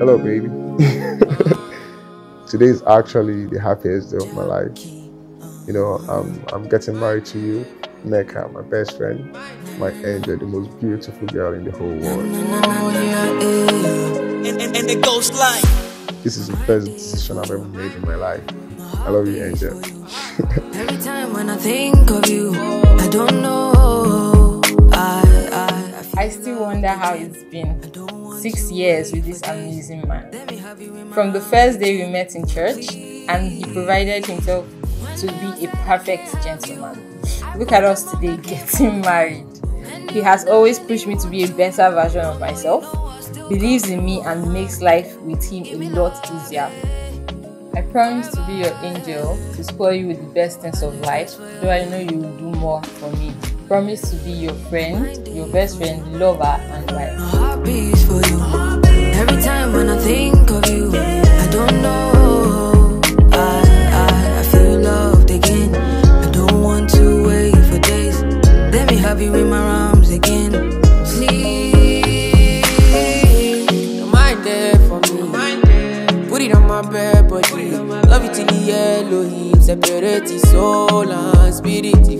Hello, baby. Today is actually the happiest day of my life. You know, I'm, I'm getting married to you, Neka, my best friend, my angel, the most beautiful girl in the whole world. This is the best decision I've ever made in my life. I love you, Angel. Every time when I think of you, wonder how it's been six years with this amazing man. From the first day we met in church, and he provided himself to be a perfect gentleman. Look at us today getting married. He has always pushed me to be a better version of myself, believes in me, and makes life with him a lot easier. I promise to be your angel, to spoil you with the best things of life, though I know you will do more for me. Promise to be your friend, your best friend, lover, and wife. my. Every time when I think of you, I don't know. I, I, feel loved again. I don't want to wait for days. Let me have you in my arms again. Please. Your mind there for me. Put it on my bed, body. Love you till the yellow him. Separate soul and spirit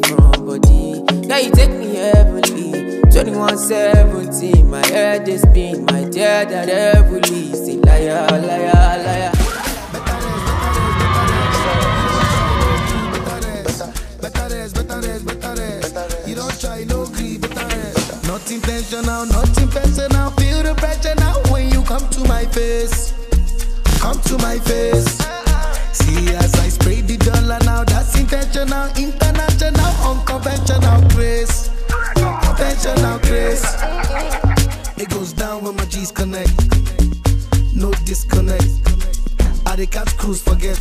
you take me heavenly. 2117, my head is spin. My dear, that heavily. Say liar, liar, liar. You don't try, no grief, better Not intentional, not intentional. Feel the pressure now when you come to my face. Come to my face. G's connect. No disconnect. I they can't cruise, forget.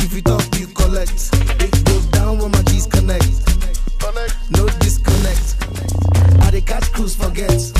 If you talk, you collect. It goes down when my G's connect. No disconnect. I they can't cruise, forget.